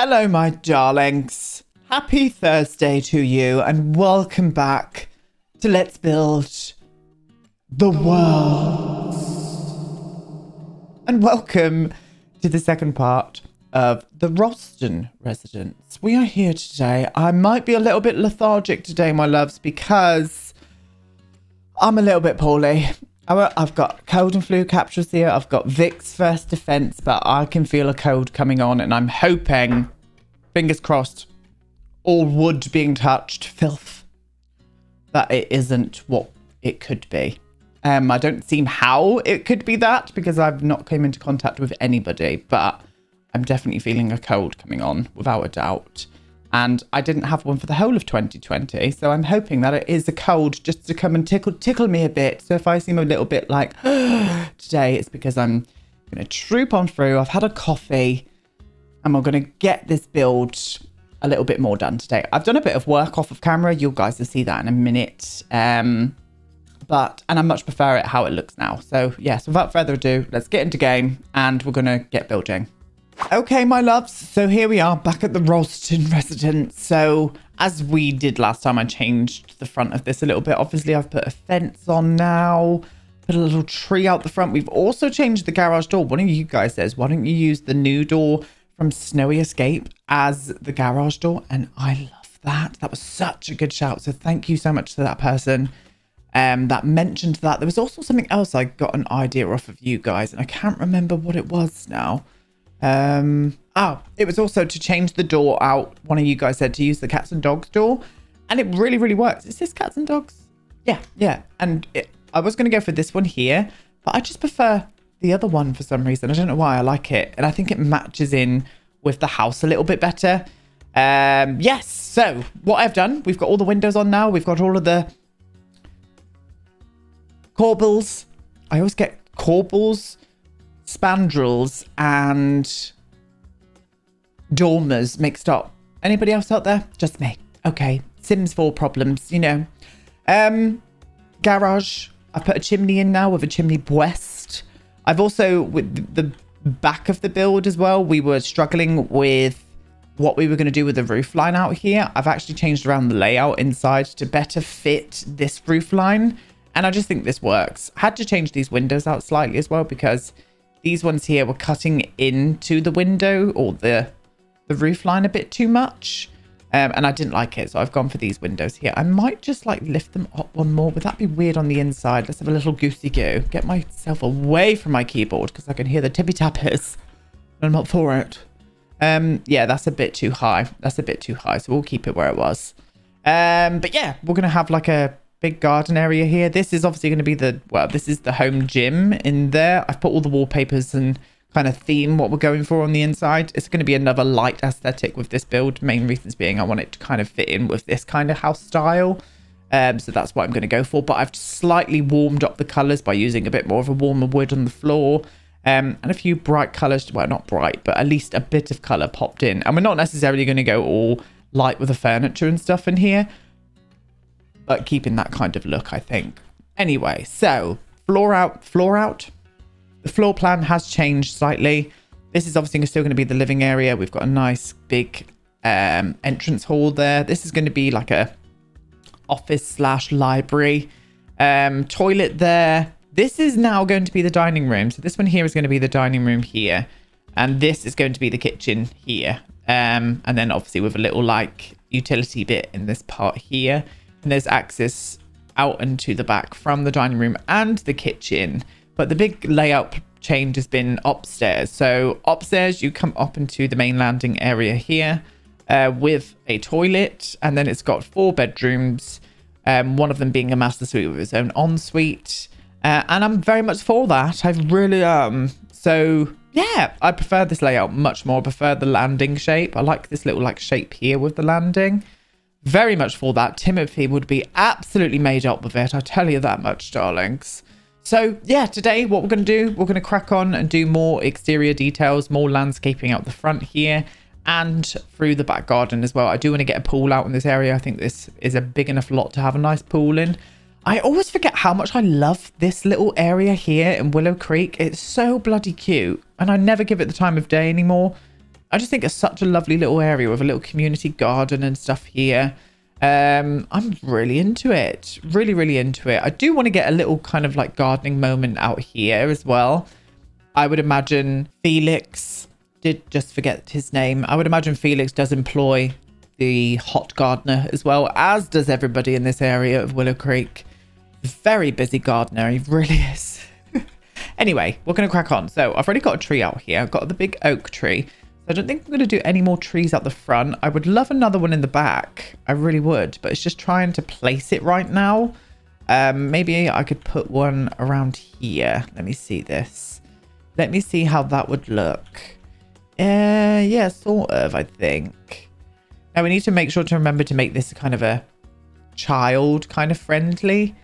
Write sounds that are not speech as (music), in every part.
Hello, my darlings. Happy Thursday to you, and welcome back to Let's Build the World. And welcome to the second part of the Ralston residence. We are here today. I might be a little bit lethargic today, my loves, because I'm a little bit poorly. I've got cold and flu capsules here. I've got Vicks First Defense, but I can feel a cold coming on, and I'm hoping, fingers crossed, all wood being touched, filth, that it isn't what it could be. Um, I don't see how it could be that because I've not come into contact with anybody, but I'm definitely feeling a cold coming on without a doubt. And I didn't have one for the whole of 2020, so I'm hoping that it is a cold just to come and tickle tickle me a bit. So if I seem a little bit like (gasps) today, it's because I'm going to troop on through. I've had a coffee, and we're going to get this build a little bit more done today. I've done a bit of work off of camera. You guys will see that in a minute. Um, but and I much prefer it how it looks now. So yes, without further ado, let's get into game, and we're going to get building. Okay, my loves. So here we are back at the Ralston (laughs) residence. So as we did last time, I changed the front of this a little bit. Obviously, I've put a fence on now. Put a little tree out the front. We've also changed the garage door. One of you guys says, why don't you use the new door from Snowy Escape as the garage door? And I love that. That was such a good shout. So thank you so much to that person um, that mentioned that. There was also something else I got an idea off of you guys, and I can't remember what it was now. Um, oh, it was also to change the door out. One of you guys said to use the cats and dogs door, and it really, really works. Is this cats and dogs? Yeah, yeah. And it, I was going to go for this one here, but I just prefer the other one for some reason. I don't know why I like it, and I think it matches in with the house a little bit better. Um, yes. So what I've done, we've got all the windows on now. We've got all of the corbels. I always get corbels spandrels and dormers mixed up. Anybody else out there? Just me. Okay. Sims 4 problems, you know. Um, garage. I've put a chimney in now with a chimney west. I've also, with the back of the build as well, we were struggling with what we were going to do with the roof line out here. I've actually changed around the layout inside to better fit this roof line. And I just think this works. I had to change these windows out slightly as well because these ones here were cutting into the window or the the roof line a bit too much. Um, and I didn't like it, so I've gone for these windows here. I might just like lift them up one more. Would that be weird on the inside? Let's have a little goosey go. Get myself away from my keyboard because I can hear the tippy tappers. I'm not for it. Um, yeah, that's a bit too high. That's a bit too high, so we'll keep it where it was. Um, but yeah, we're gonna have like a big garden area here. This is obviously going to be the, well, this is the home gym in there. I've put all the wallpapers and kind of theme what we're going for on the inside. It's going to be another light aesthetic with this build. Main reasons being I want it to kind of fit in with this kind of house style. Um, so that's what I'm going to go for. But I've slightly warmed up the colours by using a bit more of a warmer wood on the floor. Um, and a few bright colours, well, not bright, but at least a bit of colour popped in. And we're not necessarily going to go all light with the furniture and stuff in here but keeping that kind of look, I think. Anyway, so floor out, floor out. The floor plan has changed slightly. This is obviously still going to be the living area. We've got a nice big um, entrance hall there. This is going to be like a office slash library. Um, toilet there. This is now going to be the dining room. So this one here is going to be the dining room here. And this is going to be the kitchen here. Um, and then obviously with a little like utility bit in this part here. And there's access out into the back from the dining room and the kitchen. But the big layout change has been upstairs. So upstairs, you come up into the main landing area here uh, with a toilet. And then it's got four bedrooms, um, one of them being a master suite with its own ensuite. Uh, and I'm very much for that. I really am. So yeah, I prefer this layout much more. I prefer the landing shape. I like this little like shape here with the landing very much for that. Timothy would be absolutely made up with it. I tell you that much, darlings. So yeah, today what we're going to do, we're going to crack on and do more exterior details, more landscaping out the front here and through the back garden as well. I do want to get a pool out in this area. I think this is a big enough lot to have a nice pool in. I always forget how much I love this little area here in Willow Creek. It's so bloody cute and I never give it the time of day anymore. I just think it's such a lovely little area with a little community garden and stuff here. Um, I'm really into it. Really, really into it. I do want to get a little kind of like gardening moment out here as well. I would imagine Felix did just forget his name. I would imagine Felix does employ the hot gardener as well, as does everybody in this area of Willow Creek. Very busy gardener, he really (laughs) is. anyway, we're going to crack on. So I've already got a tree out here. I've got the big oak tree. I don't think I'm going to do any more trees at the front. I would love another one in the back. I really would, but it's just trying to place it right now. Um, maybe I could put one around here. Let me see this. Let me see how that would look. Uh, yeah, sort of, I think. Now we need to make sure to remember to make this kind of a child kind of friendly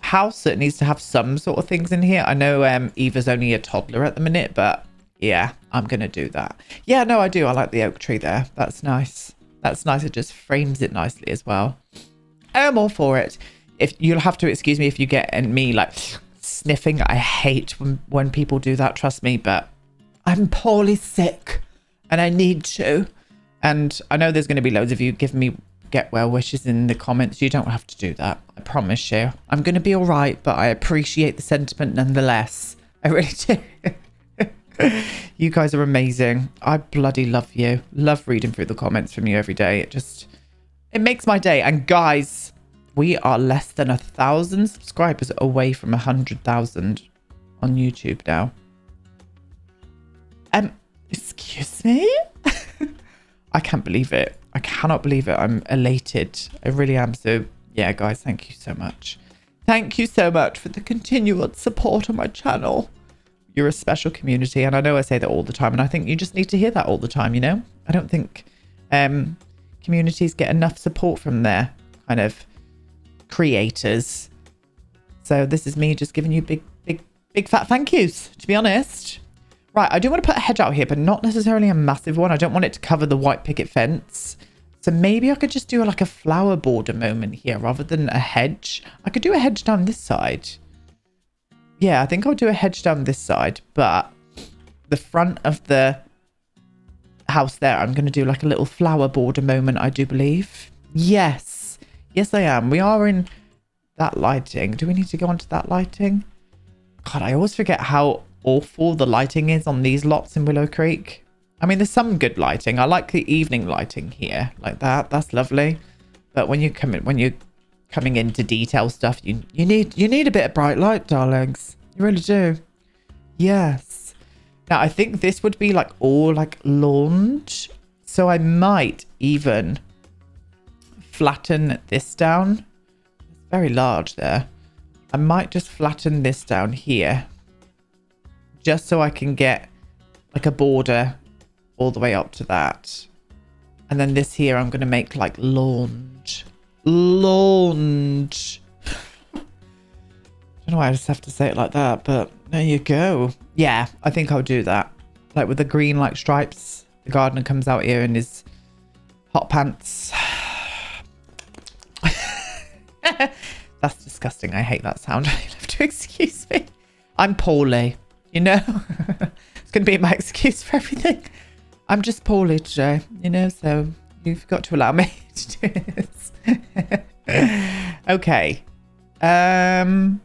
house that needs to have some sort of things in here. I know um, Eva's only a toddler at the minute, but yeah, I'm going to do that. Yeah, no, I do. I like the oak tree there. That's nice. That's nice. It just frames it nicely as well. I'm all for it. If you'll have to excuse me if you get and me like sniffing. I hate when, when people do that, trust me, but I'm poorly sick and I need to. And I know there's going to be loads of you giving me get well wishes in the comments. You don't have to do that. I promise you. I'm going to be all right, but I appreciate the sentiment nonetheless. I really (laughs) do. (laughs) you guys are amazing. I bloody love you. Love reading through the comments from you every day. It just, it makes my day. And guys, we are less than a thousand subscribers away from a hundred thousand on YouTube now. Um, excuse me? (laughs) I can't believe it. I cannot believe it. I'm elated. I really am. So yeah, guys, thank you so much. Thank you so much for the continued support on my channel. You're a special community. And I know I say that all the time. And I think you just need to hear that all the time, you know? I don't think um, communities get enough support from their kind of creators. So this is me just giving you big, big, big fat thank yous, to be honest. Right, I do want to put a hedge out here, but not necessarily a massive one. I don't want it to cover the white picket fence. So maybe I could just do like a flower border moment here rather than a hedge. I could do a hedge down this side. Yeah, I think I'll do a hedge down this side, but the front of the house there, I'm going to do like a little flower border moment, I do believe. Yes. Yes, I am. We are in that lighting. Do we need to go onto that lighting? God, I always forget how awful the lighting is on these lots in Willow Creek. I mean, there's some good lighting. I like the evening lighting here, like that. That's lovely. But when you come in, when you're coming into detail stuff, you you need you need a bit of bright light, darlings. You really do. Yes. Now I think this would be like all like lawned, so I might even flatten this down. It's very large there. I might just flatten this down here, just so I can get like a border all the way up to that. And then this here, I'm going to make like launch. Launch. I don't know why I just have to say it like that, but there you go. Yeah, I think I'll do that. Like with the green like stripes. The gardener comes out here in his hot pants. (laughs) That's disgusting. I hate that sound. (laughs) You have to excuse me. I'm poorly, you know? (laughs) it's going to be my excuse for everything. I'm just poorly today, you know, so you've got to allow me to do this. (laughs) okay. Um,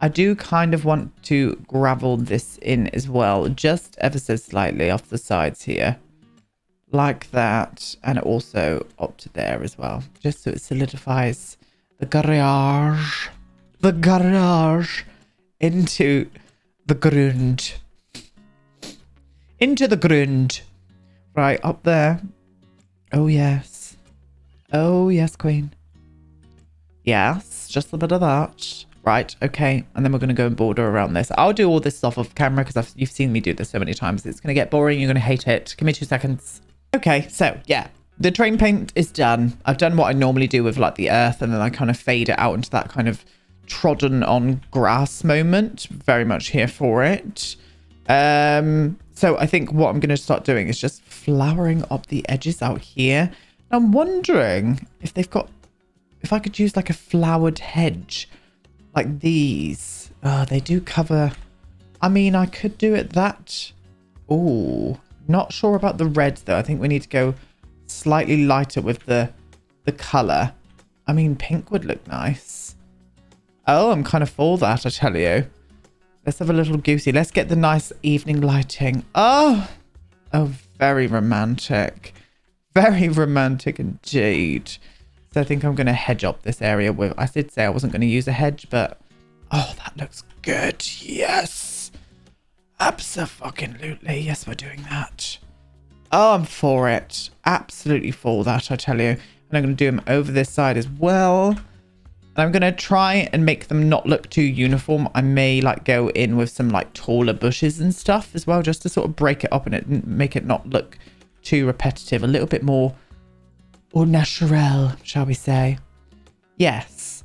I do kind of want to gravel this in as well, just ever so slightly off the sides here. Like that, and also up to there as well, just so it solidifies the garage, the garage into the ground into the ground. Right, up there. Oh, yes. Oh, yes, queen. Yes, just a bit of that. Right, okay. And then we're going to go and border around this. I'll do all this off of camera because you've seen me do this so many times. It's going to get boring. You're going to hate it. Give me two seconds. Okay, so yeah, the terrain paint is done. I've done what I normally do with like the earth and then I kind of fade it out into that kind of trodden on grass moment. Very much here for it. Um, so I think what I'm going to start doing is just flowering up the edges out here. I'm wondering if they've got, if I could use like a flowered hedge like these. Oh, they do cover, I mean, I could do it that. Oh, Not sure about the red though. I think we need to go slightly lighter with the the colour. I mean, pink would look nice. Oh, I'm kind of for that, I tell you. Let's have a little goosey. Let's get the nice evening lighting. Oh, oh, very romantic. Very (laughs) romantic indeed. So I think I'm going to hedge up this area with... I did say I wasn't going to use a hedge, but... Oh, that looks good. Yes. Absolutely. Yes, we're doing that. Oh, I'm for it. Absolutely for that, I tell you. And I'm going to do them over this side as well. And I'm going to try and make them not look too uniform. I may like go in with some like taller bushes and stuff as well, just to sort of break it up and it make it not look too repetitive. A little bit more au naturel, shall we say. Yes.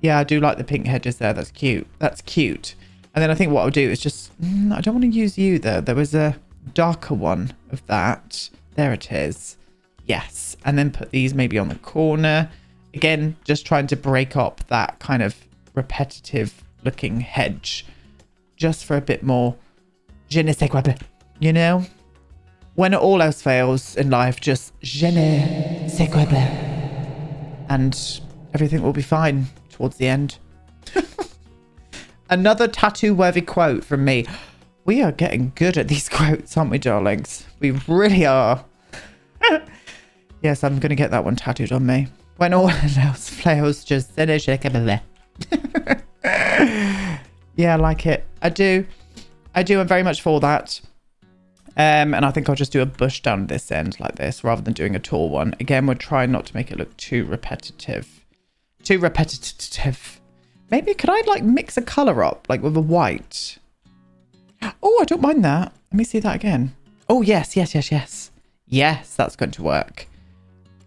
Yeah, I do like the pink hedges there. That's cute. That's cute. And then I think what I'll do is just... Mm, I don't want to use you, though. There was a darker one of that. There it is. Yes. And then put these maybe on the corner. Again, just trying to break up that kind of repetitive looking hedge. Just for a bit more je ne sais quoi, you know? When all else fails in life, just je ne sais quoi, and everything will be fine towards the end. (laughs) Another tattoo-worthy quote from me. We are getting good at these (laughs) quotes, aren't we, darlings? We really are. (laughs) yes, I'm going to get that one tattooed on me. When all else fails, just... je ne sais quoi. yeah, I like it. I do. I do. I'm very much for that. Um, and I think I'll just do a bush down this end like this rather than doing a tall one. Again, we're trying not to make it look too repetitive. Too repetitive. Maybe could I like mix a colour up like with a white? Oh, I don't mind that. Let me see that again. Oh, yes, yes, yes, yes. Yes, that's going to work.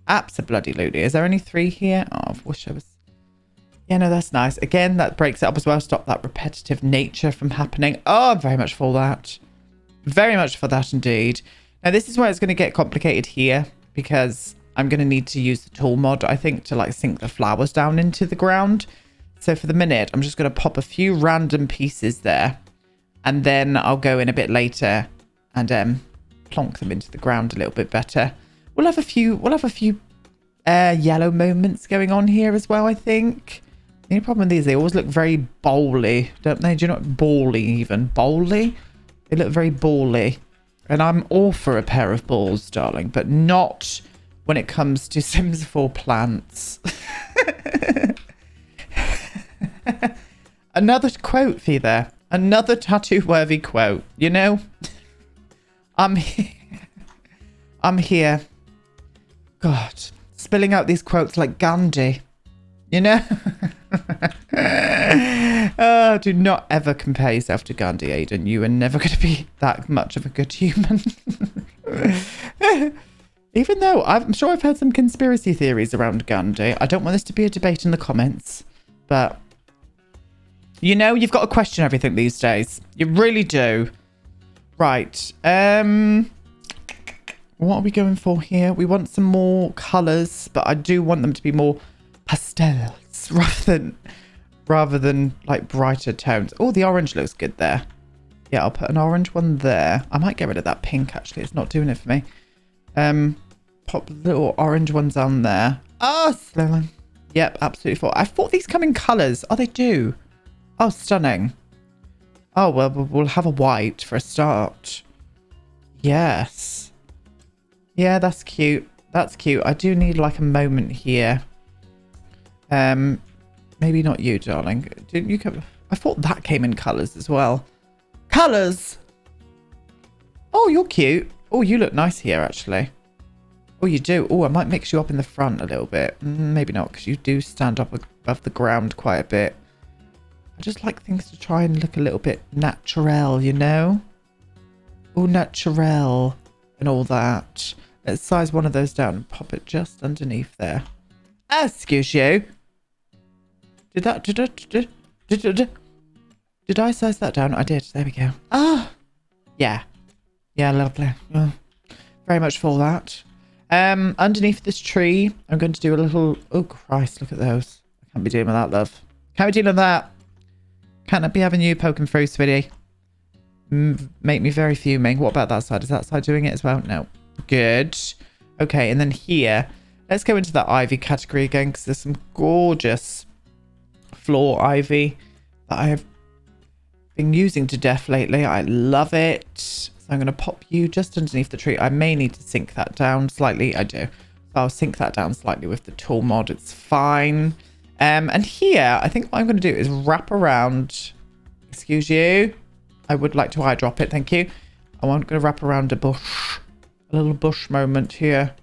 Absolutely. Bloody Is there only three here? Oh, I wish I was... Yeah, no, that's nice. Again, that breaks it up as well. Stop that repetitive nature from happening. Oh, I'm very much for that. Very much for that indeed. Now, this is where it's going to get complicated here because I'm going to need to use the tool mod, I think, to like sink the flowers down into the ground. So for the minute, I'm just going to pop a few random pieces there and then I'll go in a bit later and um, plonk them into the ground a little bit better. We'll have a few, we'll have a few uh, yellow moments going on here as well, I think. The only problem with these, they always look very bowly, don't they? Do you know what bally even? Bowly? They look very bally. And I'm all for a pair of balls, darling, but not when it comes to (laughs) Sims 4 plants. (laughs) Another quote for you there. Another tattoo-worthy quote. You know, I'm here. (laughs) I'm here. God, spilling out these quotes like Gandhi. You know? (laughs) oh, do not ever compare yourself to Gandhi, Aiden. You are never going to be that much of a good human. (laughs) Even though I'm sure I've heard some conspiracy theories around Gandhi. I don't want this to be a debate in the comments, but you know, you've got to question everything these days. You really do. Right. Um, what are we going for here? We want some more colours, but I do want them to be more pastels rather than rather than like brighter tones. Oh, the orange looks good there. Yeah, I'll put an orange one there. I might get rid of that pink actually. It's not doing it for me. Um, pop little orange ones on there. Oh, slowly. Yep, absolutely. Full. I thought these come in colours. Oh, they do. Oh, stunning. Oh, well, we'll have a white for a start. Yes. Yeah, that's cute. That's cute. I do need like a moment here. Um, maybe not you, darling. Didn't you come? I thought that came in colours as well. Colours! Oh, you're cute. Oh, you look nice here, actually. Oh, you do. Oh, I might mix you up in the front a little bit. Mm, maybe not, because you do stand up above the ground quite a bit. I just like things to try and look a little bit natural, you know? Oh, natural and all that. Let's size one of those down and pop it just underneath there. Excuse you. Did that... Did, did, did, did, did, I size that down? I did. There we go. Ah! Yeah. Yeah, lovely. Oh, very much for that. Um, underneath this tree, I'm going to do a little... Oh, Christ, look at those. I can't be dealing with that, love. Can't be dealing with that. Can't be having you poking through, sweetie. make me very fuming. What about that side? Is that side doing it as well? No. Good. Okay, and then here, let's go into the ivy category again because there's some gorgeous floor ivy that I have been using to death lately. I love it. So I'm going to pop you just underneath the tree. I may need to sink that down slightly. I do. So I'll sink that down slightly with the tool mod. It's fine. Um, and here, I think what I'm going to do is wrap around... Excuse you. I would like to eyedrop it. Thank you. I'm going to wrap around a bush. A little bush moment here.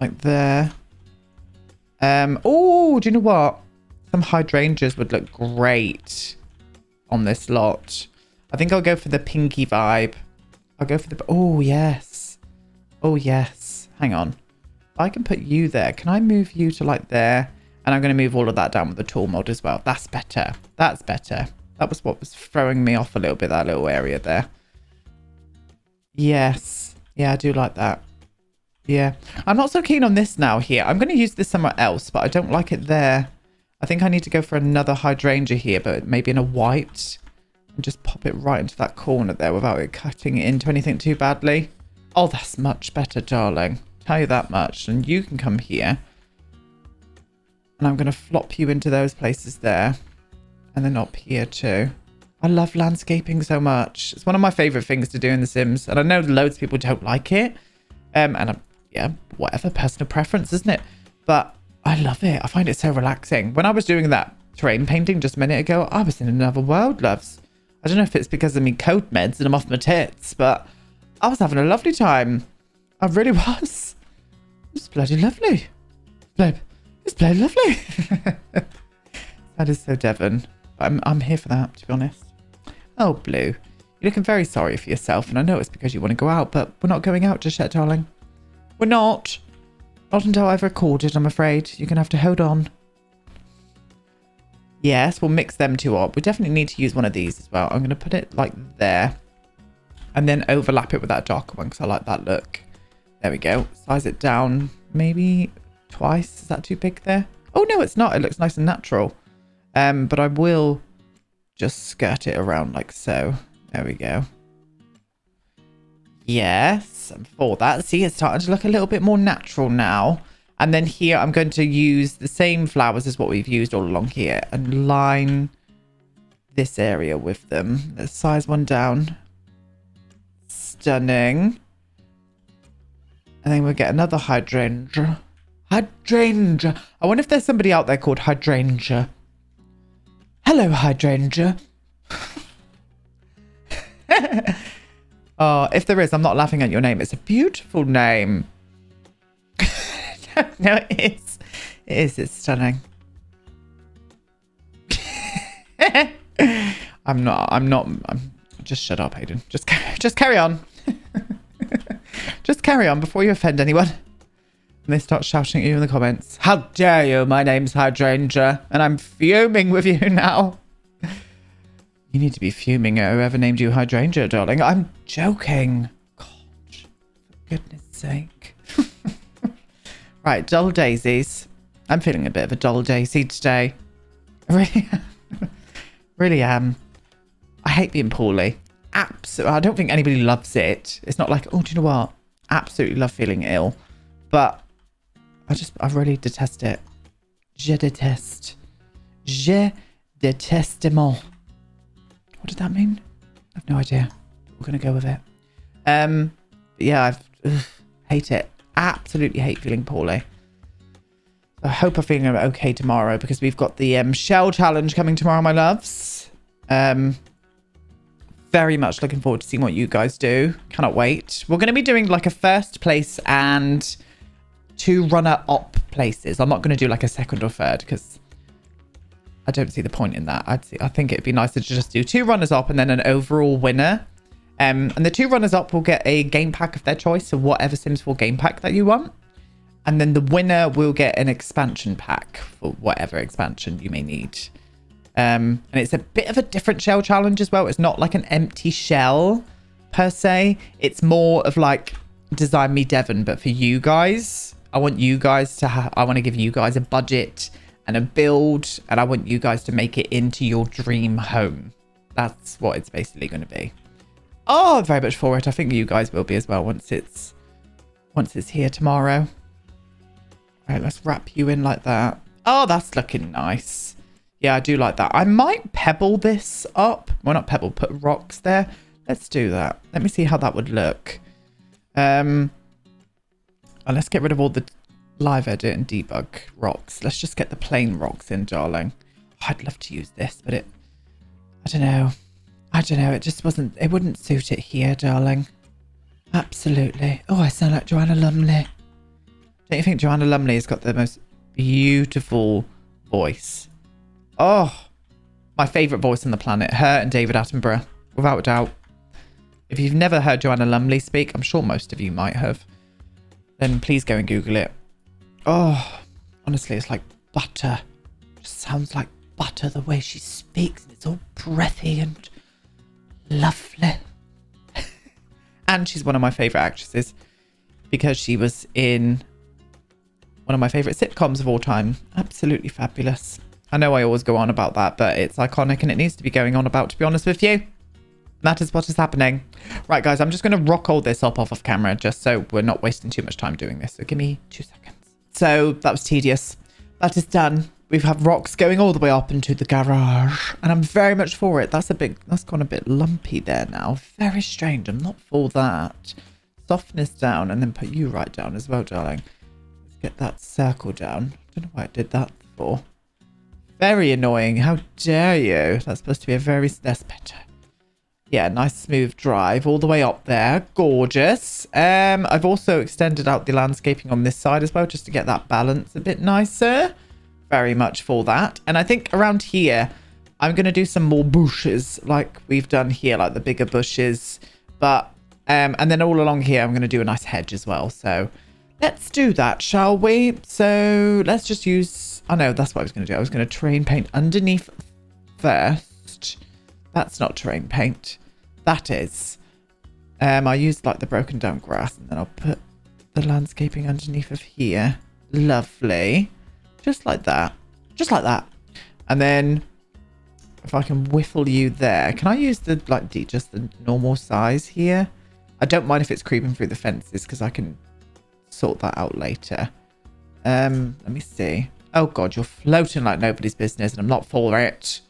Like there. Um, oh, do you know what? Some hydrangeas would look great on this lot. I think I'll go for the pinky vibe. I'll go for the... Oh, yes. Oh, yes. Hang on. I can put you there. Can I move you to like there? And I'm going to move all of that down with the tool mod as well. That's better. That's better. That was what was throwing me off a little bit, that little area there. Yes. Yeah, I do like that. Yeah. I'm not so keen on this now here. I'm going to use this somewhere else, but I don't like it there. I think I need to go for another hydrangea here, but maybe in a white. And just pop it right into that corner there without it cutting it into anything too badly. Oh, that's much better, darling. Tell you that much. And you can come here. And I'm going to flop you into those places there. And then up here too. I love landscaping so much. It's one of my favorite things to do in The Sims. And I know loads of people don't like it. Um, and I'm, yeah, whatever, personal preference, isn't it? But I love it. I find it so relaxing. When I was doing that terrain painting just a minute ago, I was in another world, loves. I don't know if it's because of me cold meds and I'm off my tits, but I was having a lovely time. I really (laughs) was. It's bloody lovely. It's bloody lovely. (laughs) that is so Devon. I'm, I'm here for that, to be honest. Oh, Blue. You're looking very sorry for yourself, and I know it's because you want to go out, but we're not going out just yet, darling. We're not. Not until I've recorded, I'm afraid. You're going to have to hold on. Yes, we'll mix them two up. We definitely need to use one of these as well. I'm going to put it like there. And then overlap it with that darker one because I like that look. There we go. Size it down maybe twice. Is that too big there? Oh, no, it's not. It looks nice and natural. Um, but I will just skirt it around like so. There we go. Yes, for that. See, it's starting to look a little bit more natural now. And then here, I'm going to use the same flowers as what we've used all along here and line this area with them. Let's size one down. Stunning. And then we'll get another hydrangea. Hydrangea. I wonder if there's somebody out there called Hydrangea. Hello, Hydrangea. (laughs) oh, if there is, I'm not laughing at your name. It's a beautiful name. (laughs) no, it is. It is. It's stunning. (laughs) I'm not. I'm not. I'm, just shut up, Hayden. Just, just carry on. (laughs) just carry on before you offend anyone. And they start shouting at you in the comments. How dare you? My name's Hydrangea, and I'm fuming with you now. You need to be fuming at whoever named you Hydrangea, darling. I'm joking. God, for goodness sake. (laughs) right, dull daisies. I'm feeling a bit of a dull daisy today. I really, (laughs) really am. I hate being poorly. Absolutely. I don't think anybody loves it. It's not like, oh, do you know what? Absolutely love feeling ill. But I just, I really detest it. Je déteste. Je déteste détestement. What did that mean? I have no idea. We're going to go with it. Um, yeah, I ugh, hate it. Absolutely hate feeling poorly. I hope I'm feeling okay tomorrow because we've got the um, shell challenge coming tomorrow, my loves. Um, very much looking forward to seeing what you guys do. Cannot wait. We're going to be doing like a first place and two runner-up places. I'm not going to do like a second or third because I don't see the point in that. I'd see, I think it'd be nicer to just do two runners-up and then an overall winner. Um, and the two runners-up will get a game pack of their choice of whatever Sims 4 game pack that you want. And then the winner will get an expansion pack for whatever expansion you may need. Um, and it's a bit of a different shell challenge as well. It's not like an empty shell per se. It's more of like design me Devon, but for you guys. I want you guys to have, I want to give you guys a budget and a build, and I want you guys to make it into your dream home. That's what it's basically going to be. Oh, very much for it. I think you guys will be as well once it's once it's here tomorrow. Right, let's wrap you in like that. Oh, that's looking nice. Yeah, I do like that. I might pebble this up. Well, not pebble, put rocks there. Let's do that. Let me see how that would look. Um, and let's get rid of all the live edit and debug rocks. Let's just get the plain rocks in, darling. I'd love to use this, but it, I don't know. I don't know. It just wasn't, it wouldn't suit it here, darling. Absolutely. Oh, I sound like Joanna Lumley. Don't you think Joanna Lumley has got the most beautiful voice? Oh, my favourite voice on the planet. Her and David Attenborough, without a doubt. If you've never heard Joanna Lumley speak, I'm sure most of you might have, then please go and Google it. Oh, honestly, it's like butter. It sounds like butter the way she speaks. It's all breathy and lovely. (laughs) and she's one of my favourite actresses because she was in one of my favourite sitcoms of all time. Absolutely fabulous. I know I always go on about that, but it's iconic and it needs to be going on about, to be honest with you. That is what is happening. Right, guys, I'm just going to rock all this up off of camera just so we're not wasting too much time doing this. So give me two seconds. So that was tedious. That is done. We have rocks going all the way up into the garage. And I'm very much for it. That's a bit, that's gone a bit lumpy there now. Very strange. I'm not for that. Softness down and then put you right down as well, darling. Let's get that circle down. I don't know why I did that for. Very annoying. How dare you? That's supposed to be a very, that's better. Yeah, nice smooth drive all the way up there. Gorgeous. Um, I've also extended out the landscaping on this side as well, just to get that balance a bit nicer. Very much for that. And I think around here, I'm going to do some more bushes like we've done here, like the bigger bushes. But, um, and then all along here, I'm going to do a nice hedge as well. So let's do that, shall we? So let's just use, oh no, that's what I was going to do. I was going to terrain paint underneath first. That's not terrain paint. That is. Um, I used like the broken down grass and then I'll put the landscaping underneath of here. Lovely. Just like that. Just like that. And then if I can whiffle you there, can I use the like the, just the normal size here? I don't mind if it's creeping through the fences because I can sort that out later. Um, let me see. Oh god, you're floating like nobody's business and I'm not for it.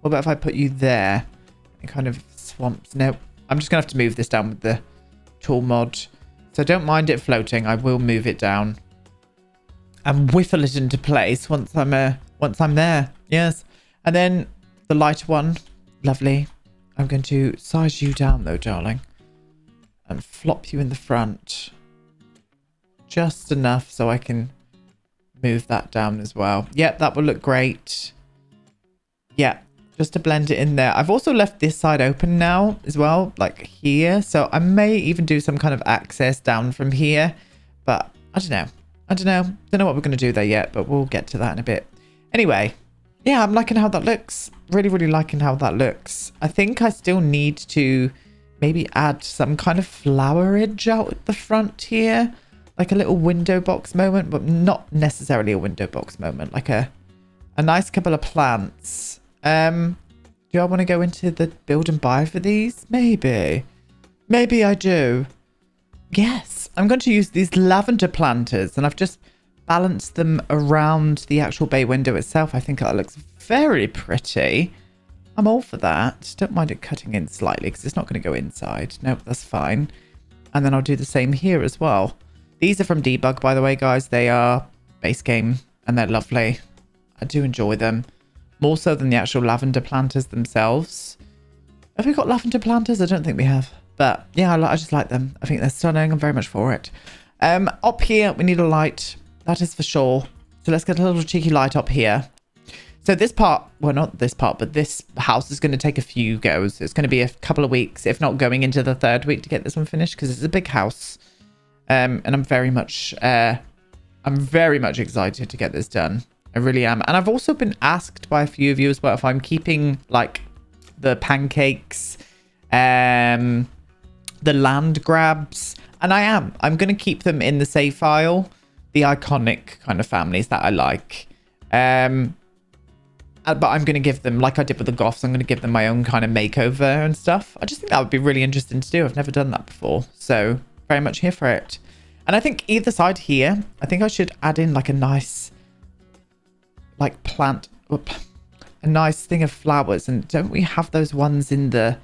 What about if I put you there? It kind of swamps. No, I'm just going to have to move this down with the tool mod. So don't mind it floating. I will move it down and whiffle it into place once I'm uh, once I'm there. Yes. And then the lighter one. Lovely. I'm going to size you down though, darling. And flop you in the front. Just enough so I can move that down as well. Yep, that will look great. Yeah, just to blend it in there. I've also left this side open now as well, like here. So I may even do some kind of access down from here, but I don't know. I don't know. Don't know what we're going to do there yet, but we'll get to that in a bit. Anyway, yeah, I'm liking how that looks. Really, really liking how that looks. I think I still need to maybe add some kind of flowerage out the front here. Like a little window box moment, but not necessarily a window box moment. Like a, a nice couple of plants um, do I want to go into the build and buy for these? Maybe. Maybe I do. Yes, I'm going to use these lavender planters and I've just balanced them around the actual bay window itself. I think that looks very pretty. I'm all for that. Don't mind it cutting in slightly because it's not going to go inside. Nope, that's fine. And then I'll do the same here as well. These are from Debug, by the way, guys. They are base game and they're lovely. I do enjoy them more so than the actual lavender planters themselves. Have we got lavender planters? I don't think we have. But yeah, I, I just like them. I think they're stunning. I'm very much for it. Um, up here, we need a light. That is for sure. So let's get a little cheeky light up here. So this part, well, not this part, but this house is going to take a few goes. It's going to be a couple of weeks, if not going into the third week to get this one finished because it's a big house. Um, and I'm very much, uh, I'm very much excited to get this done. I really am. And I've also been asked by a few of you as well if I'm keeping like the pancakes, um, the Landgraabs. And I am. I'm going to keep them in the save file. The iconic kind of families that I like. Um, Uh, but I'm going to give them, like I did with the Goths, I'm going to give them my own kind of makeover and stuff. I just think that would be really interesting to do. I've never done that before. So very much here for it. And I think either side here, I think I should add in like a nice, like plant, a nice thing of flowers. And don't we have those ones in the,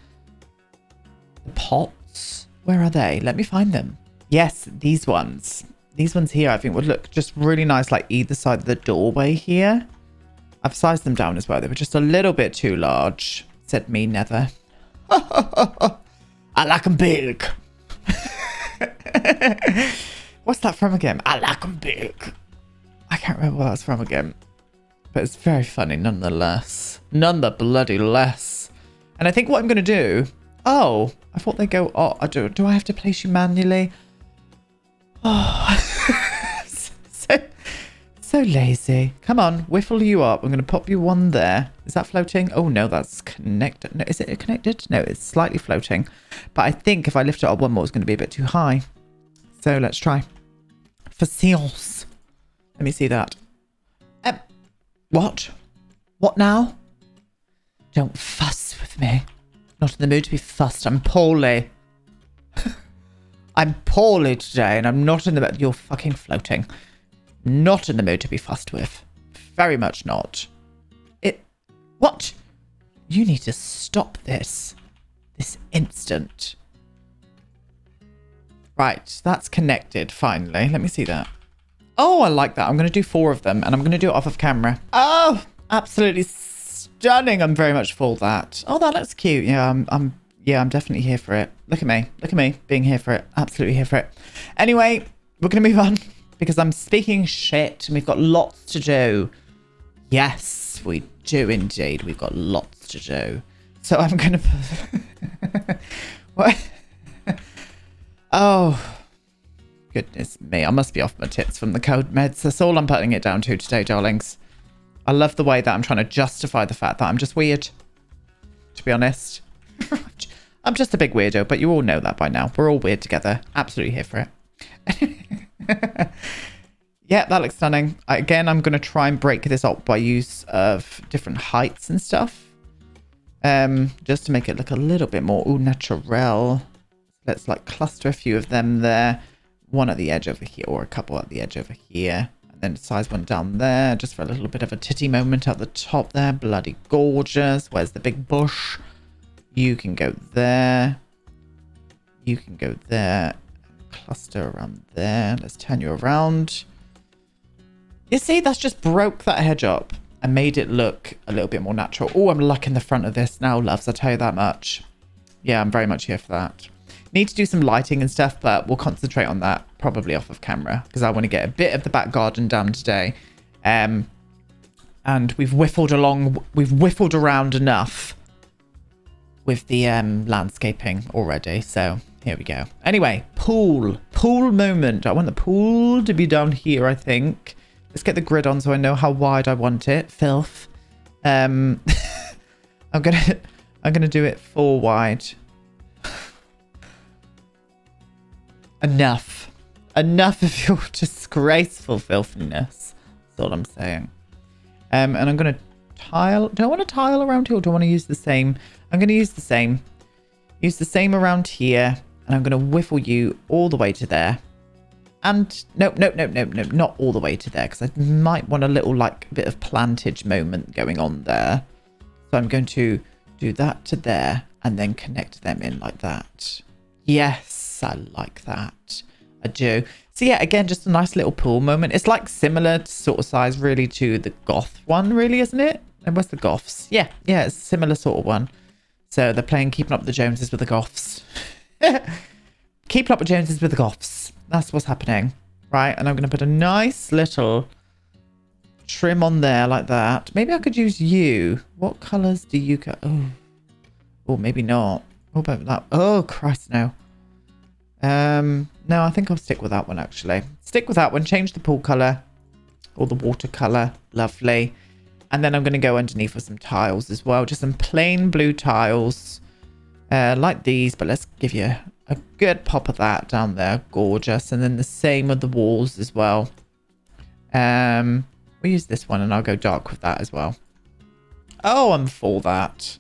the pots? Where are they? Let me find them. Yes, these ones. These ones here, I think would look just really nice, like either side of the doorway here. I've sized them down as well. They were just a little bit too large, said me never. I like them big. What's that from again? I like them big. I can't remember what that's from again. But it's very funny nonetheless. None the bloody less. And I think what I'm going to do... Oh, I thought they go... Oh, I do, do I have to place you manually? Oh, (laughs) so, so lazy. Come on, whiffle you up. I'm going to pop you one there. Is that floating? Oh, no, that's connected. No, is it connected? No, it's slightly floating. But I think if I lift it up one more, it's going to be a bit too high. So let's try. For seals. Let me see that. What? What now? Don't fuss with me. Not in the mood to be fussed. I'm poorly. (laughs) I'm poorly today and I'm not in the mood. You're fucking floating. Not in the mood to be fussed with. Very much not. It. What? You need to stop this. This instant. Right, that's connected finally. Let me see that. Oh, I like that. I'm going to do four of them and I'm going to do it off of camera. Oh, absolutely stunning. I'm very much for that. Oh, that looks cute. Yeah, I'm, I'm yeah, I'm definitely here for it. Look at me. Look at me being here for it. Absolutely here for it. Anyway, we're going to move on (laughs) because I'm speaking shit and we've got lots to do. Yes, we do indeed. We've got lots to do. So I'm going (laughs) to... what? (laughs) oh, goodness me. I must be off my tits from the cold meds. That's all I'm putting it down to today, darlings. I love the way that I'm trying to justify the fact that I'm just weird, to be honest. (laughs) I'm just a big weirdo, but you all know that by now. We're all weird together. Absolutely here for it. (laughs) yeah, that looks stunning. Again, I'm going to try and break this up by use of different heights and stuff. Um, just to make it look a little bit more ooh, natural. Let's like cluster a few of them there. One at the edge over here, or a couple at the edge over here. And then size one down there, just for a little bit of a titty moment at the top there. Bloody gorgeous. Where's the big bush? You can go there. You can go there. Cluster around there. Let's turn you around. You see, that's just broke that hedge up and made it look a little bit more natural. Oh, I'm liking the front of this now, loves. I'll tell you that much. Yeah, I'm very much here for that. Need to do some lighting and stuff, but we'll concentrate on that probably off of camera because I want to get a bit of the back garden done today. Um, and we've whiffled along, we've whiffled around enough with the um, landscaping already. So here we go. Anyway, pool. Pool moment. I want the pool to be down here, I think. Let's get the grid on so I know how wide I want it. Filth. Um, (laughs) I'm gonna, (laughs) I'm gonna do it four wide. Enough. Enough of your (laughs) disgraceful filthiness. That's all I'm saying. Um, and I'm gonna tile. Do I want to tile around here or do I want to use the same? I'm going to use the same. Use the same around here. And I'm going to whiffle you all the way to there. And no, no, no, no, no, not all the way to there. Because I might want a little like bit of plantage moment going on there. So I'm going to do that to there and then connect them in like that. Yes, I like that. I do. So yeah, again, just a nice little pool moment. It's like similar sort of size really to the goth one really, isn't it? And where's the goths? Yeah, yeah, it's similar sort of one. So they're playing Keeping Up with the Joneses with the Goths. (laughs) Keeping Up with Joneses with the Goths. That's what's happening. Right, and I'm going to put a nice little trim on there like that. Maybe I could use you. What colours do you go? Oh, oh, maybe not. What about that? Oh, Christ, no. Um, no, I think I'll stick with that one, actually. Stick with that one. Change the pool colour or the water colour. Lovely. And then I'm going to go underneath with some tiles as well. Just some plain blue tiles. Uh, like these, but let's give you a good pop of that down there. Gorgeous. And then the same with the walls as well. Um, we'll use this one and I'll go dark with that as well. Oh, I'm for that.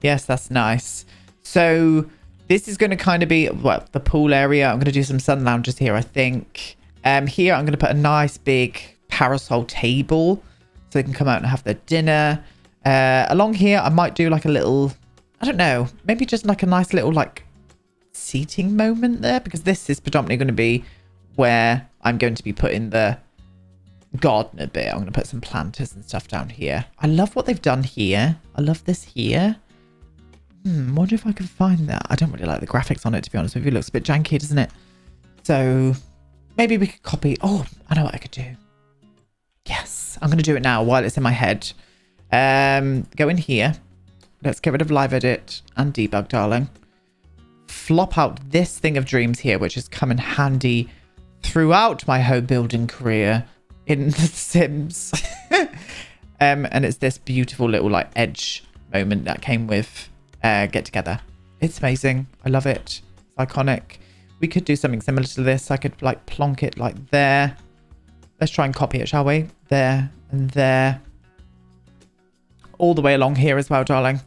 Yes, that's nice. So this is going to kind of be, well, the pool area. I'm going to do some sun lounges here, I think. Um, here, I'm going to put a nice big parasol table so they can come out and have their dinner. Uh, along here, I might do like a little, I don't know, maybe just like a nice little like seating moment there because this is predominantly going to be where I'm going to be putting the garden a bit. I'm going to put some planters and stuff down here. I love what they've done here. I love this here. Hmm, wonder if I can find that. I don't really like the graphics on it, to be honest with you. It looks a bit janky, doesn't it? So maybe we could copy. Oh, I know what I could do. Yes, I'm going to do it now while it's in my head. Um, go in here. Let's get rid of live edit and debug, darling. Flop out this thing of dreams here, which has come in handy throughout my home building career in (laughs) The Sims. (laughs) um, and it's this beautiful little like edge moment that came with uh, Get Together. It's amazing. I love it. It's iconic. We could do something similar to this. I could like plonk it like there. Let's try and copy it, shall we? There and there. All the way along here as well, darling.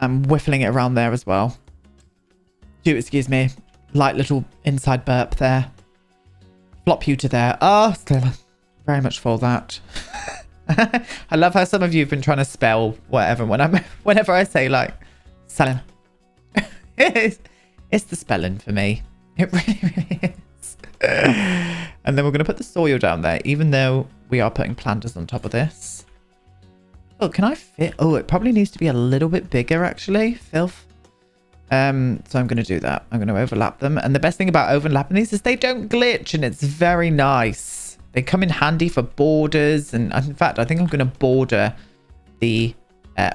I'm whiffling it around there as well. Do excuse me. Light little inside burp there. Flop you to there. Oh, still very much for that. (laughs) (laughs) I love how some of you have been trying to spell whatever when I'm (laughs) whenever I say like Salim. (laughs) it's, it's the spelling for me. It really, really is. and then we're going to put the soil down there, even though we are putting planters on top of this. Oh, can I fit? Oh, it probably needs to be a little bit bigger, actually. Filth. Um, so I'm going to do that. I'm going to overlap them. And the best thing about overlapping these is they don't glitch and it's very nice. They come in handy for borders. And in fact, I think I'm going to border the... Uh,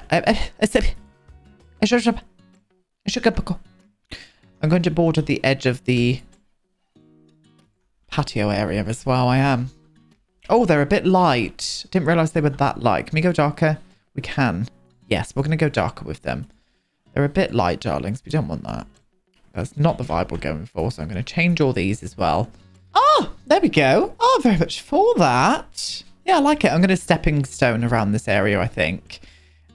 I'm going to border the edge of the patio area as well. I am. Oh, they're a bit light. Didn't realize they were that light. Can we go darker? We can. Yes, we're going to go darker with them. They're a bit light, darlings. We don't want that. That's not the vibe we're going for. So I'm going to change all these as well. Oh, there we go. Oh, very much for that. Yeah, I like it. I'm going to stepping stone around this area, I think.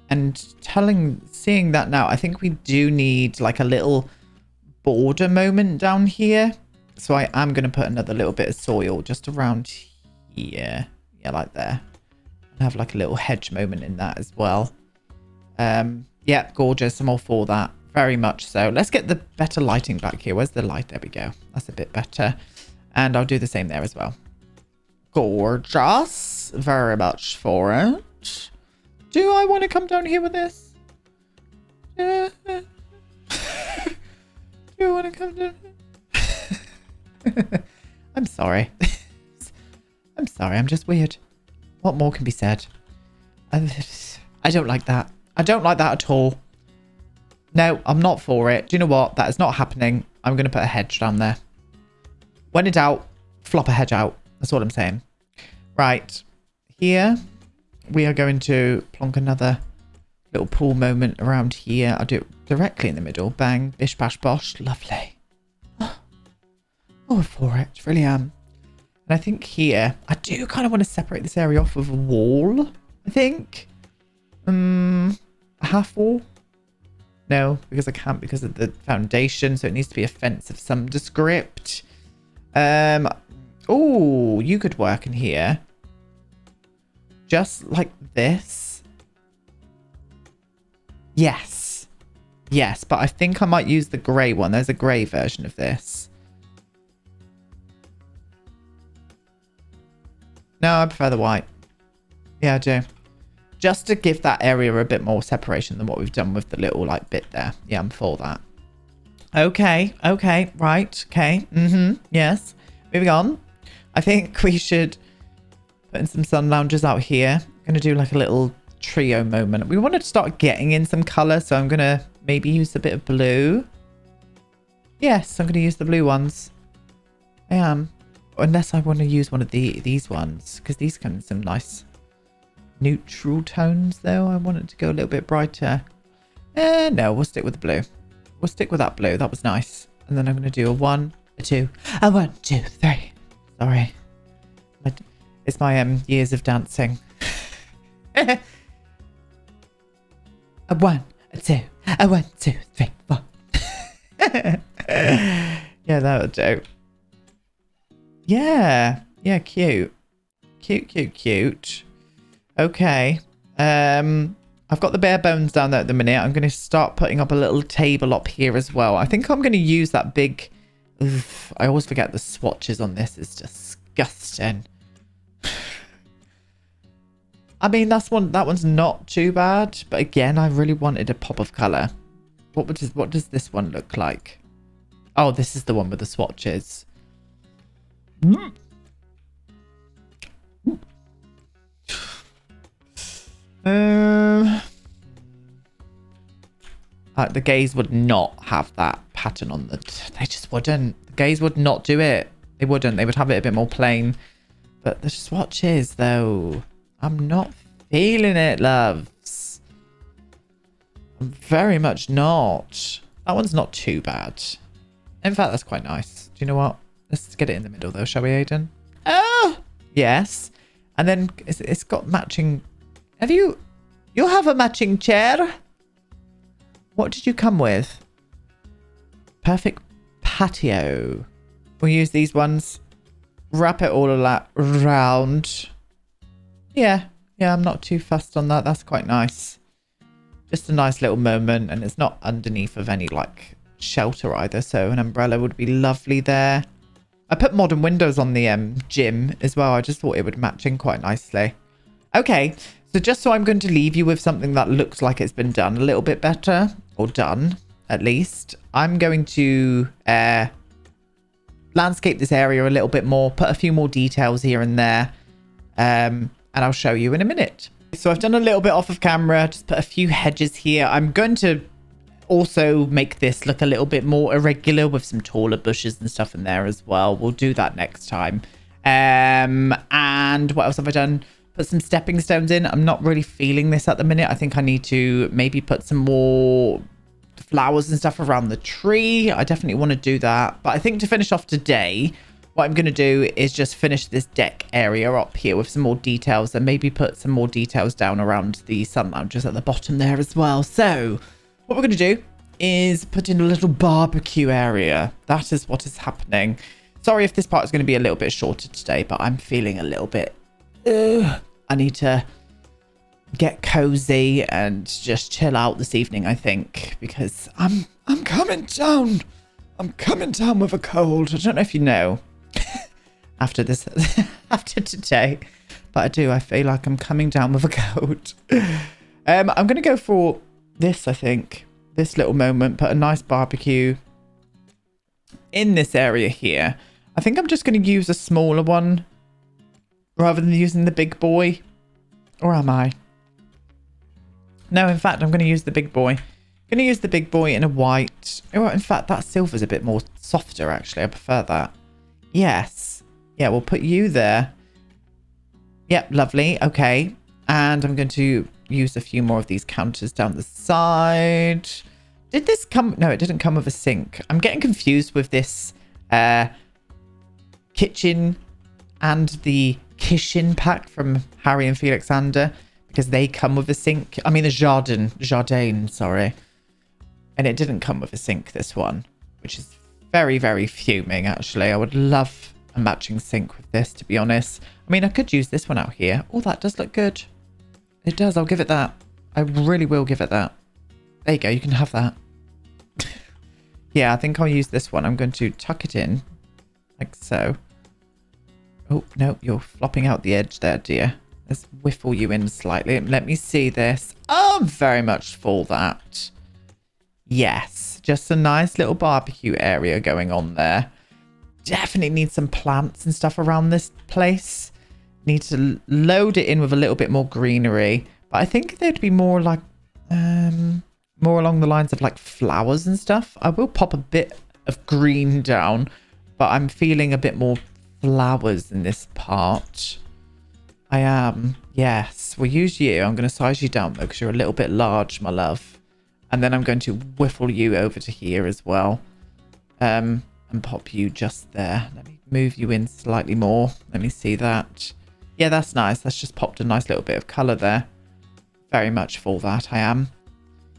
And telling, seeing that now, I think we do need like a little border moment down here. So I am going to put another little bit of soil just around here. Yeah, like there. And have like a little hedge moment in that as well. Um, yeah, gorgeous. I'm all for that. Very much so. Let's get the better lighting back here. Where's the light? There we go. That's a bit better. And I'll do the same there as well. Gorgeous. Very much for it. Do I want to come down here with this? (laughs) do I want to come down (laughs) I'm sorry. (laughs) I'm sorry. I'm just weird. What more can be said? I don't like that. I don't like that at all. No, I'm not for it. Do you know what? That is not happening. I'm going to put a hedge down there. When in doubt, flop a hedge out. That's all I'm saying. Right. Here, we are going to plonk another little pool moment around here. I'll do it directly in the middle. Bang. Bish, bash, bosh. Lovely. Oh, for it. Really am. And I think here, I do kind of want to separate this area off with a wall. I think. Um, a half wall? No, because I can't because of the foundation. So it needs to be a fence of some descript. Um, oh, you could work in here. Just like this. Yes. Yes, but I think I might use the grey one. There's a grey version of this. No, I prefer the white. Yeah, I do just to give that area a bit more separation than what we've done with the little like bit there. Yeah, I'm for that. Okay, okay, right, okay, mm-hmm, yes. Moving on. I think (laughs) we should put in some sun loungers out here. I'm going to do like a little trio moment. We wanted to start getting in some colour, so I'm going to maybe use a bit of blue. Yes, I'm going to use the blue ones. I am. Unless I want to use one of the these ones, because these come in some nice neutral tones though. I want it to go a little bit brighter. Eh, no, we'll stick with the blue. We'll stick with that blue. That was nice. And then I'm going to do a one, a two, a one, two, three. Sorry. It's my um, years of dancing. (laughs) a one, a two, a one, two, three, four. (laughs) yeah, that'll do. Yeah, yeah, cute. Cute, cute, cute. Okay. Um, I've got the bare bones down there at the minute. I'm going to start putting up a little table up here as well. I think I'm going to use that big... I always forget the swatches on this. It's disgusting. (sighs) I mean, that's one. That one's not too bad. But again, I really wanted a pop of colour. What does what does this one look like? Oh, this is the one with the swatches. Mm. Um, uh, the gays would not have that pattern on the. They just wouldn't. The gays would not do it. They wouldn't. They would have it a bit more plain. But the swatches, though, I'm not feeling it, loves. I'm very much not. That one's not too bad. In fact, that's quite nice. Do you know what? Let's get it in the middle, though, shall we, Aiden? Oh, yes. And then it's, it's got matching have you... You have a matching chair? What did you come with? Perfect patio. We'll use these ones. Wrap it all around. Yeah. Yeah, I'm not too fussed on that. That's quite nice. Just a nice little moment. And it's not underneath of any, like, shelter either. So an umbrella would be lovely there. I put modern windows on the um, gym as well. I just thought it would match in quite nicely. Okay, so just so I'm going to leave you with something that looks like it's been done a little bit better, or done at least, I'm going to uh, landscape this area a little bit more, put a few more details here and there, um, and I'll show you in a minute. So I've done a little bit off of camera, just put a few hedges here. I'm going to also make this look a little bit more irregular with some taller bushes and stuff in there as well. We'll do that next time. Um, and what else have I done? Put some stepping stones in. I'm not really feeling this at the minute. I think I need to maybe put some more flowers and stuff around the tree. I definitely want to do that. But I think to finish off today, what I'm going to do is just finish this deck area up here with some more details and maybe put some more details down around the sun lounges at the bottom there as well. So what we're going to do is put in a little barbecue area. That is what is happening. Sorry if this part is going to be a little bit shorter today, but I'm feeling a little bit uh, I need to get cozy and just chill out this evening, I think, because I'm I'm coming down. I'm coming down with a cold. I don't know if you know. (laughs) after this (laughs) after today. But I do, I feel like I'm coming down with a cold. (laughs) um, I'm gonna go for this, I think. This little moment, put a nice barbecue in this area here. I think I'm just gonna use a smaller one rather than using the big boy. Or am I? No, in fact, I'm going to use the big boy. I'm going to use the big boy in a white. Oh, in fact, that silver's a bit more softer, actually. I prefer that. Yes. Yeah, we'll put you there. Yep, lovely. Okay. And I'm going to use a few more of these counters down the side. Did this come? No, it didn't come with a sink. I'm getting confused with this uh, kitchen and the kitchen pack from Harrie and Felixandre because they come with a sink. I mean, the Jardin, Jardin, sorry. And it didn't come with a sink, this one, which is very, very fuming, actually. I would love a matching sink with this, to be honest. I mean, I could use this one out here. Oh, that does look good. It does. I'll give it that. I really will give it that. There you go. You can have that. (laughs) yeah, I think I'll use this one. I'm going to tuck it in like so. Oh, no, you're flopping out the edge there, dear. Let's whiffle you in slightly. Let me see this. Oh, very much for that. Yes, just a nice little barbecue area going on there. Definitely need some plants and stuff around this place. Need to load it in with a little bit more greenery. But I think there'd be more like, um, more along the lines of like flowers and stuff. I will pop a bit of green down, but I'm feeling a bit more flowers in this part. I am. Yes, we'll use you. I'm going to size you down though because you're a little bit large, my love. And then I'm going to whiffle you over to here as well. Um, and pop you just there. Let me move you in slightly more. Let me see that. Yeah, that's nice. That's just popped a nice little bit of colour there. very much for that. I am.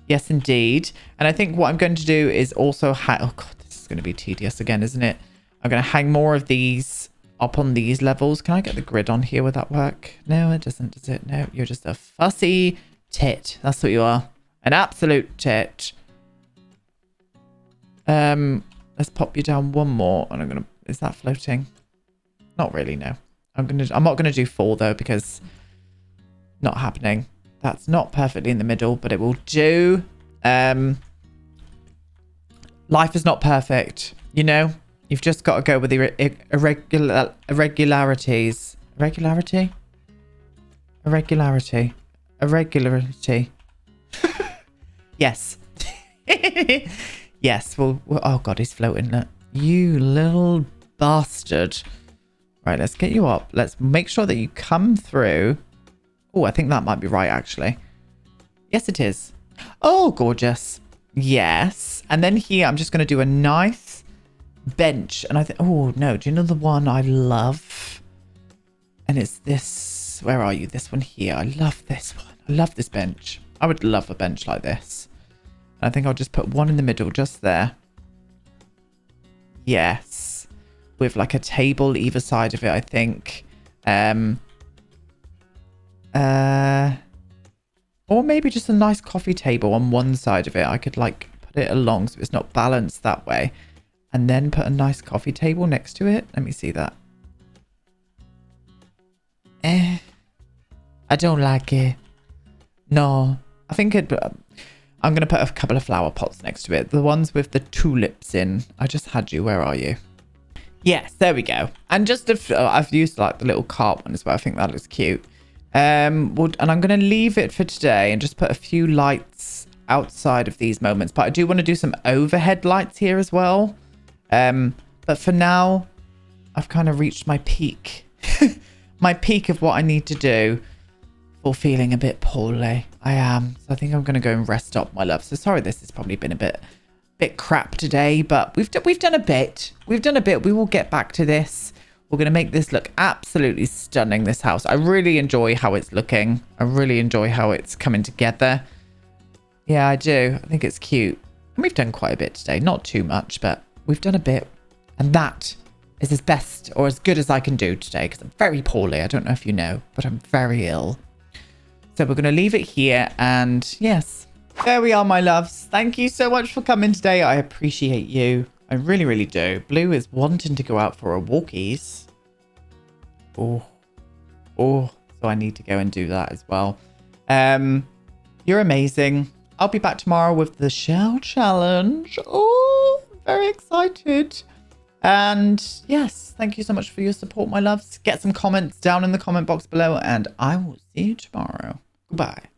Yes, indeed. And I think what I'm going to do is also. Oh, God, this is going to be tedious again, isn't it? I'm going to hang more of these up on these levels. Can I get the grid on here? Would that work? No, it doesn't, does it? No, you're just a fussy tit. That's what you are. An absolute tit. Um, let's pop you down one more. And I'm going to... Is that floating? Not really, no. I'm gonna I'm not gonna do four though because not happening. That's not perfectly in the middle, but it will do. Um life is not perfect, you know? You've just got to go with the irregular irregularities. Irregularity? Irregularity. Irregularity. (laughs) yes. (laughs) yes. Well, well, oh god, he's floating. Look. You little bastard. Right, let's get you up. Let's make sure that you come through. Oh, I think that might be right, actually. Yes, it is. Oh, gorgeous. Yes. And then here, I'm just going to do a nice bench. And I think, oh, no. Do you know the one I love? And it's this. Where are you? This one here. I love this one. I love this bench. I would love a bench like this. I think I'll just put one in the middle just there. Yes with like a table either side of it, I think. Um, uh, or maybe just a nice coffee table on one side of it. I could like put it along so it's not balanced that way. And then put a nice coffee table next to it. Let me see that. Eh. I don't like it. No. I think it... Uh, I'm going to put a couple of flower pots next to it. The ones with the tulips in. I just had you. Where are you? Yes, there we go. And just uh, I've used like the little cart one as well. I think that looks cute. Um, and I'm going to leave it for today and just put a few lights outside of these moments. But I do want to do some overhead lights here as well. Um, but for now, I've kind of reached my peak. (laughs) my peak of what I need to do for feeling a bit poorly. I am. So I think I'm going to go and rest up, my love. So sorry this has probably been a bit bit crap today, but we've we've done a bit. We've done a bit. We will get back to this. We're going to make this look absolutely stunning, this house. I really enjoy how it's looking. I really enjoy how it's coming together. Yeah, I do. I think it's cute. And we've done quite a bit today. Not too much, but we've done a bit. And that is as best or as good as I can do today because I'm very poorly. I don't know if you know, but I'm very ill. So we're going to leave it here. And yes, there we are, my loves. Thank you so much for coming today. I appreciate you. I really, really do. Blue is wanting to go out for a walkies. Oh. Oh. So I need to go and do that as well. Um, You're amazing. I'll be back tomorrow with the shell challenge. Oh, very excited. And yes, thank you so much for your support, my loves. Get some comments down in the comment box below and I will see you tomorrow. Goodbye.